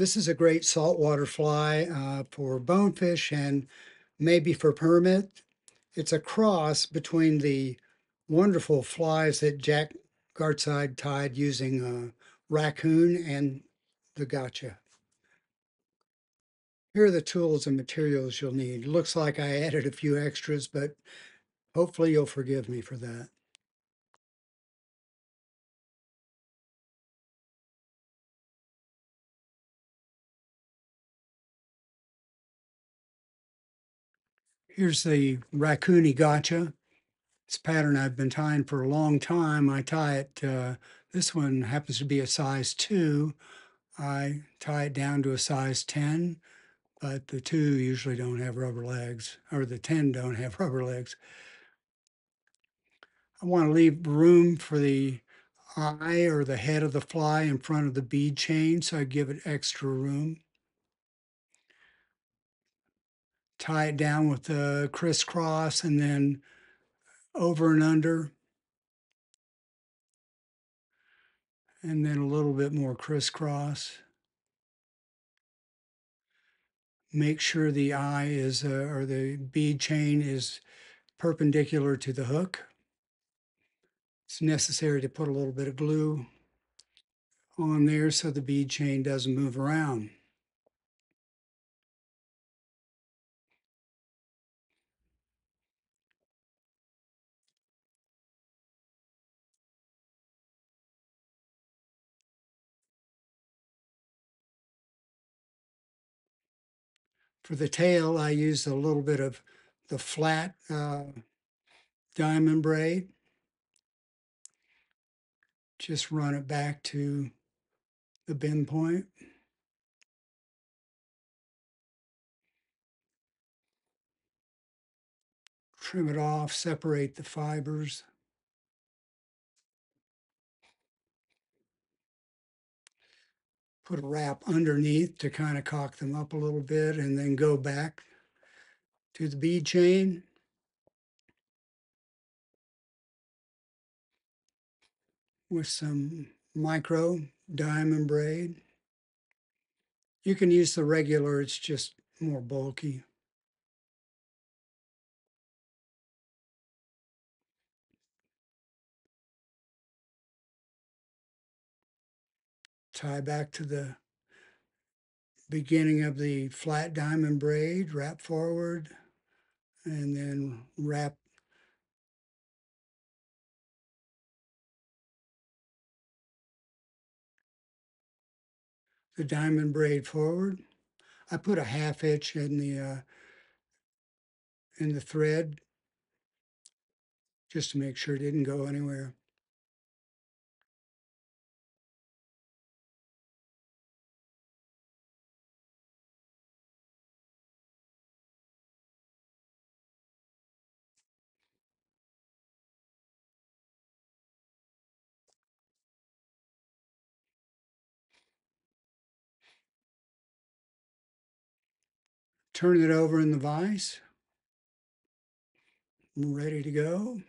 This is a great saltwater fly uh, for bonefish and maybe for permit. It's a cross between the wonderful flies that Jack Gartside tied using uh, raccoon and the gotcha. Here are the tools and materials you'll need. Looks like I added a few extras, but hopefully you'll forgive me for that. Here's the raccoony gotcha. It's a pattern I've been tying for a long time. I tie it, uh, this one happens to be a size two. I tie it down to a size 10, but the two usually don't have rubber legs, or the 10 don't have rubber legs. I want to leave room for the eye or the head of the fly in front of the bead chain, so I give it extra room. Tie it down with the crisscross and then over and under. And then a little bit more crisscross. Make sure the eye is, uh, or the bead chain is perpendicular to the hook. It's necessary to put a little bit of glue on there so the bead chain doesn't move around. For the tail, I use a little bit of the flat uh, diamond braid. Just run it back to the bend point. Trim it off, separate the fibers. Put a wrap underneath to kind of cock them up a little bit and then go back to the bead chain. with some micro diamond braid. You can use the regular, it's just more bulky. Tie back to the beginning of the flat diamond braid, wrap forward, and then wrap the diamond braid forward. I put a half hitch in the uh, in the thread just to make sure it didn't go anywhere. Turn it over in the vise. Ready to go.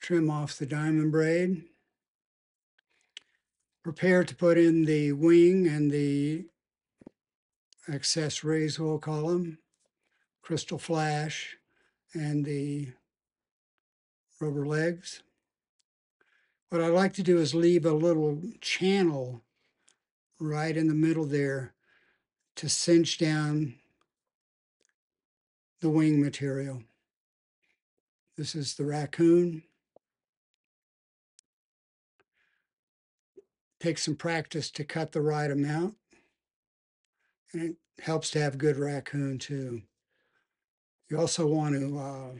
Trim off the diamond braid. Prepare to put in the wing and the accessories, we'll call them, crystal flash and the rubber legs. What I like to do is leave a little channel right in the middle there to cinch down the wing material. This is the raccoon. Takes some practice to cut the right amount. And it helps to have good raccoon too. You also want to uh,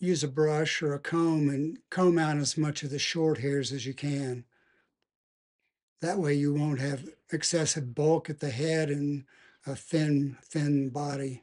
use a brush or a comb and comb out as much of the short hairs as you can. That way you won't have excessive bulk at the head and a thin, thin body.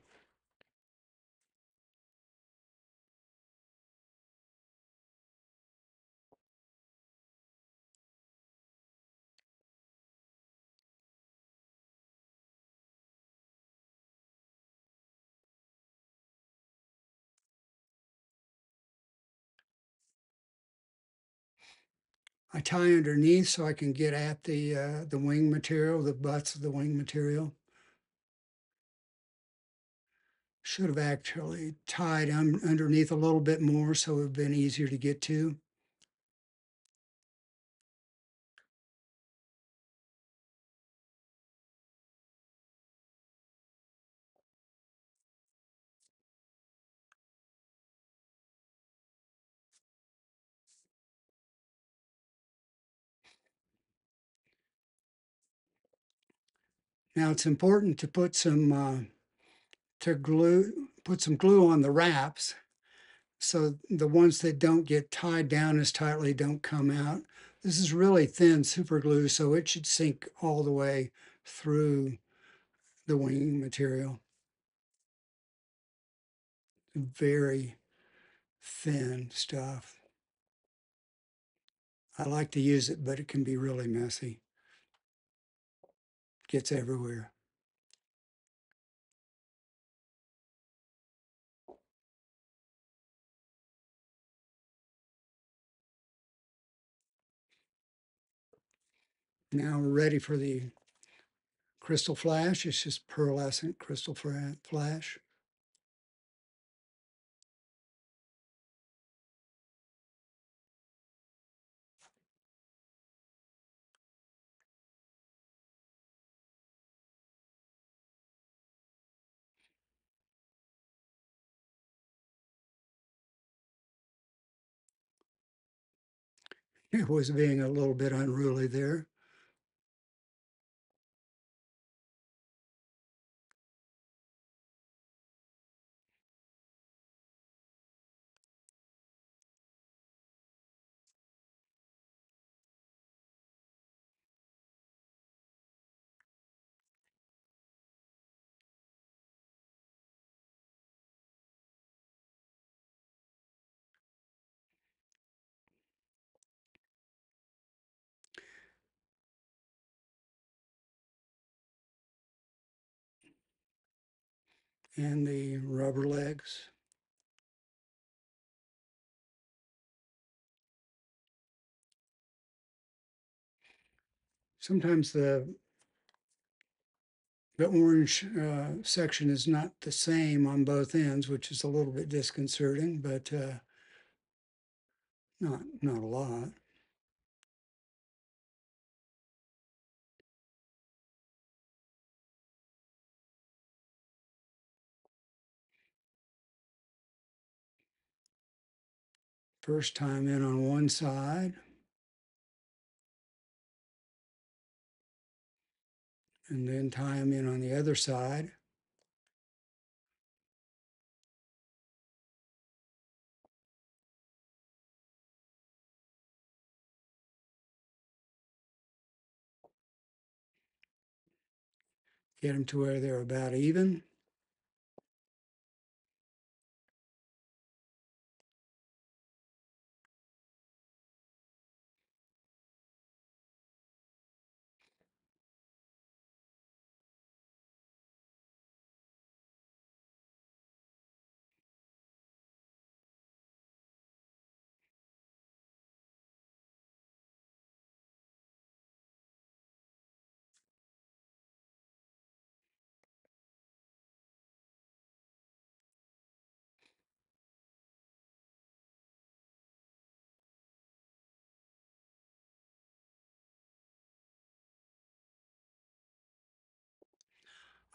I tie underneath so I can get at the uh, the wing material, the butts of the wing material. Should have actually tied un- underneath a little bit more so it would have been easier to get to. Now it's important to put some, uh, to glue, put some glue on the wraps. So the ones that don't get tied down as tightly don't come out. This is really thin super glue, so it should sink all the way through the wing material. Very thin stuff. I like to use it, but it can be really messy. Gets everywhere. Now we're ready for the crystal flash. It's just pearlescent crystal flash. It was being a little bit unruly there. And the rubber legs. Sometimes the the orange uh, section is not the same on both ends, which is a little bit disconcerting, but uh, not not a lot. First time in on one side. And then tie them in on the other side. Get them to where they're about even.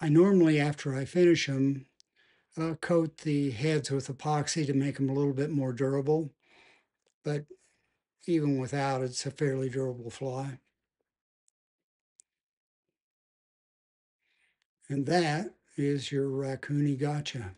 I normally, after I finish them, uh, coat the heads with epoxy to make them a little bit more durable. But even without, it's a fairly durable fly. And that is your Raccoon Gotcha.